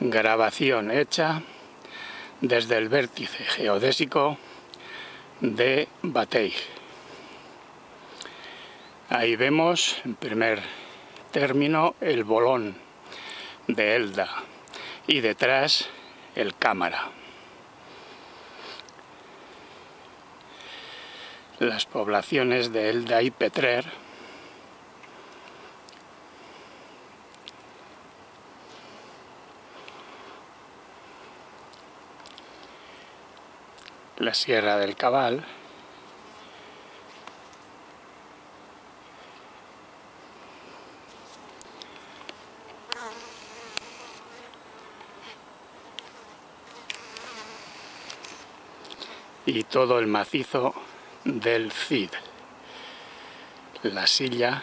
grabación hecha desde el vértice geodésico de Batey. Ahí vemos en primer término el bolón de Elda y detrás el cámara. Las poblaciones de Elda y Petrer la Sierra del Cabal, y todo el macizo del Cid, la silla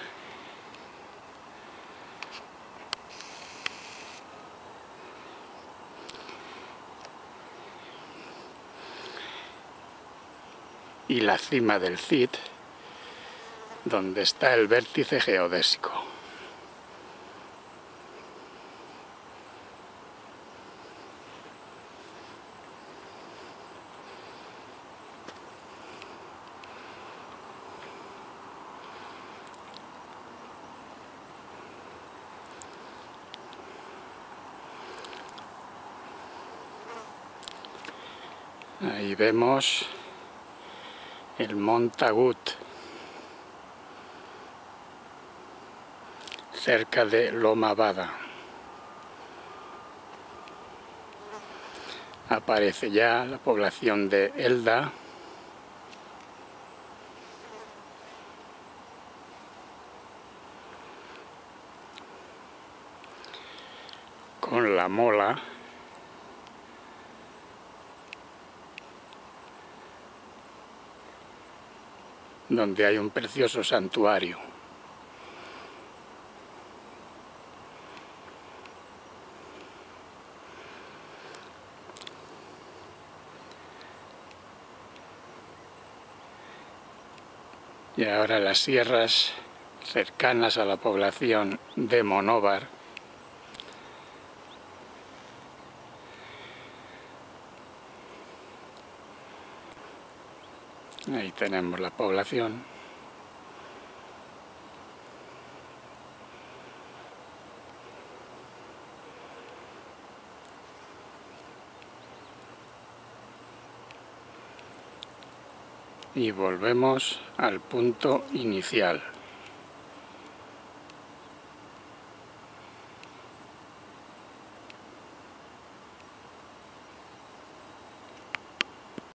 y la cima del Cid, donde está el vértice geodésico. Ahí vemos el Montagut, cerca de Loma Bada. Aparece ya la población de Elda, con la mola donde hay un precioso santuario. Y ahora las sierras cercanas a la población de Monóvar Ahí tenemos la población. Y volvemos al punto inicial.